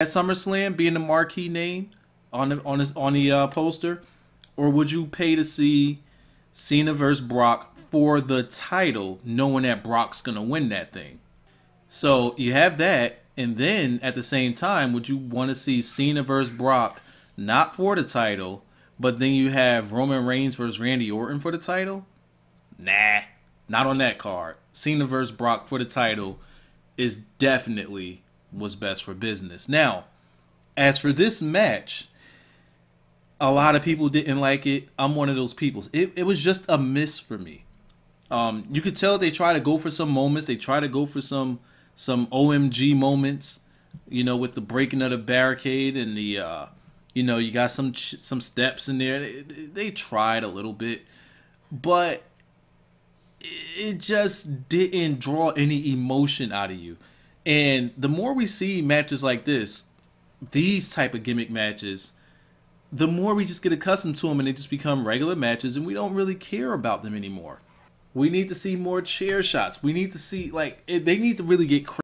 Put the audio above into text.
at SummerSlam being the marquee name on the on his on the uh, poster, or would you pay to see Cena versus Brock for the title, knowing that Brock's gonna win that thing? So you have that, and then at the same time, would you want to see Cena versus Brock not for the title, but then you have Roman Reigns versus Randy Orton for the title? Nah, not on that card. Cena versus Brock for the title is definitely was best for business. Now, as for this match, a lot of people didn't like it. I'm one of those people. It, it was just a miss for me. Um, you could tell they try to go for some moments. They try to go for some some OMG moments. You know, with the breaking of the barricade and the, uh, you know, you got some some steps in there. They, they tried a little bit, but it just didn't draw any emotion out of you. And the more we see matches like this, these type of gimmick matches, the more we just get accustomed to them and they just become regular matches and we don't really care about them anymore. We need to see more chair shots. We need to see like they need to really get